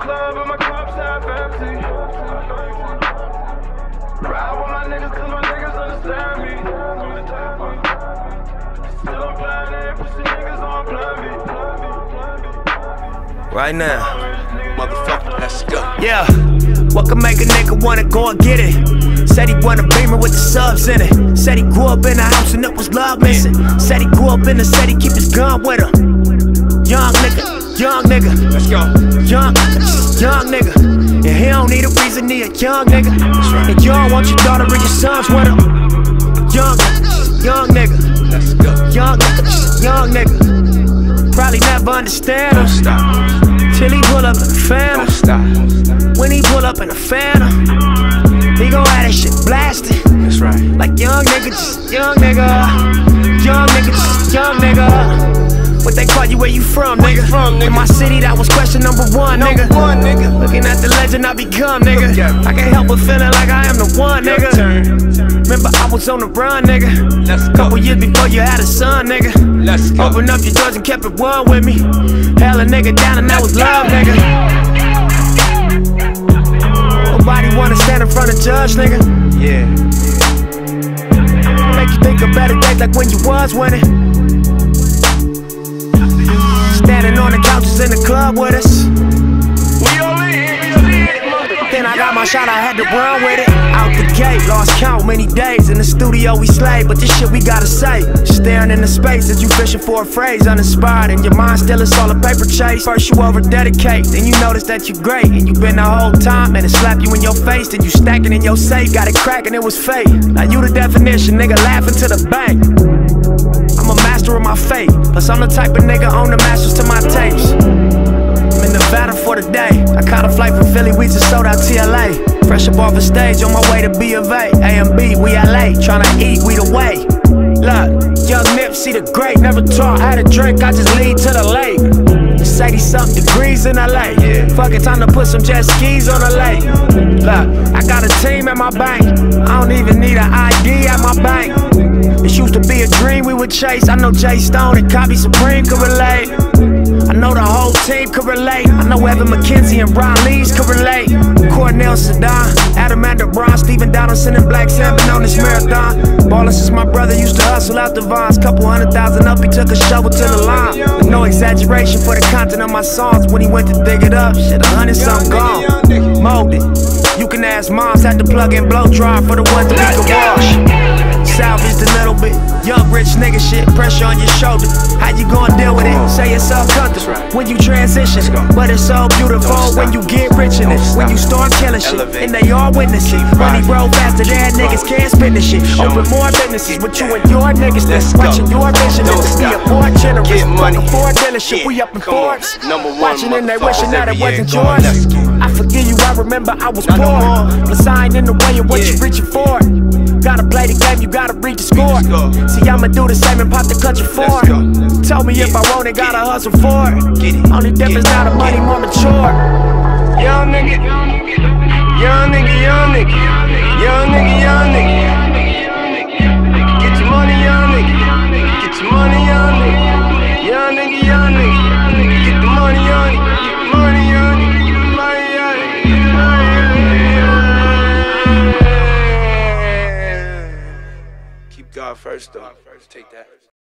club and my cups half empty. Ride with my niggas cause my niggas understand me. Still on plan A, pussy niggas on plan Right now. Motherfucker, let's go. Yeah. What can make a nigga wanna go and get it? Said he want a beamer with the subs in it. Said he grew up in a house and it was love missing. Said he grew up in the city, keep his gun with him. Young nigga, young nigga. Let's go. Young, young nigga. And he don't need a reason, he a young nigga. And you don't want your daughter or your sons with him. Young, young nigga. Young nigga, young nigga. Probably never understand him. Till he pull up in a phantom. When he pull up in a phantom, he gon' have that shit blasted. That's right. Like young nigga, just young nigga. Young nigga, just. What they call you, where you from, nigga? from, nigga? In my city, that was question number one, nigga. One nigga. Looking at the legend I become, nigga. I can't help but feeling like I am the one, nigga. Remember, I was on the run, nigga. Let's go. Couple years before you had a son, nigga. Let's go. Open up your doors and kept it one with me. Held a nigga down and that was love, nigga. Nobody wanna stand in front of judge, nigga. Yeah. Make you think of better days like when you was winning. Standing on the couches in the club with us. We all in. Then I got my shot, I had to run with it. Out the gate, lost count many days. In the studio, we slay, but this shit we gotta say. Staring in the space as you fishing for a phrase, uninspired. And your mind still is all a paper chase. First, you over dedicate, then you notice that you're great. And you been the whole time, and it slap you in your face. Then you stacking in your safe, got it cracking, it was fake. Now you the definition, nigga, laughing to the bank. I'm a master of my fate, plus I'm the type of nigga own the masters to my tapes. I'm in Nevada for the day. I caught a flight from Philly, we just sold out TLA. Fresh up off the stage, on my way to B of A. A and B, we LA, tryna eat, we the way. Look, young Nipsey the great, never taught how to drink, I just lead to the lake. It's 80 something degrees in LA. Yeah. Fuck it, time to put some jet skis on the lake. Look, I got a team at my bank. I don't even need an ID at my bank. This used to be a dream chase. I know J Stone and Cobby Supreme could relate. I know the whole team could relate. I know Evan McKenzie and Brian Lees could relate. Cornell Sedan, Adam Brown, Stephen Donaldson, and Blacc Sam been on this marathon. Ballin' since my brother used to hustle out the vines. Couple hundred thousand up, he took a shovel to the line. No exaggeration for the content of my songs. When he went to dig it up, shit, a hundred something gone. Molded. You can ask moms, had to plug and blow dry for the ones that we could wash. Salvaged a little bit. Young rich nigga shit, pressure on your shoulder. How you gonna deal with it? Say it's all comfortable right. when you transition. But it's so beautiful when you get rich in it. When you start killing shit. Elevate. And they all witness it. Money roll faster than niggas can't spend the shit. Show Open more businesses with you and your niggas. Let's go. watching your vision Don't is to be a more generous. Get money. Fucking Ford dealership, Yeah. we up in Forbes. Number one Watching and they wishing that it wasn't yours. I forgive you, I remember I was poor. Plus I ain't in the way of what you Yeah. reaching for. Gotta play the game, you gotta read the score. See, I'ma do the same and pop the country for Let's. Tell me if I want it, gotta hustle for it. Only difference now the money more mature. Young nigga. Young nigga, young nigga. Young nigga, young nigga. Get your money, young nigga. Get your money, young nigga. First, though. Take that.